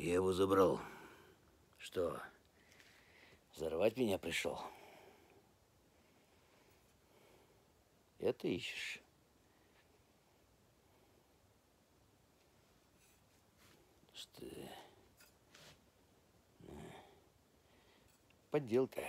Я его забрал. Что, взорвать меня пришел? Это ищешь? Что? Подделка.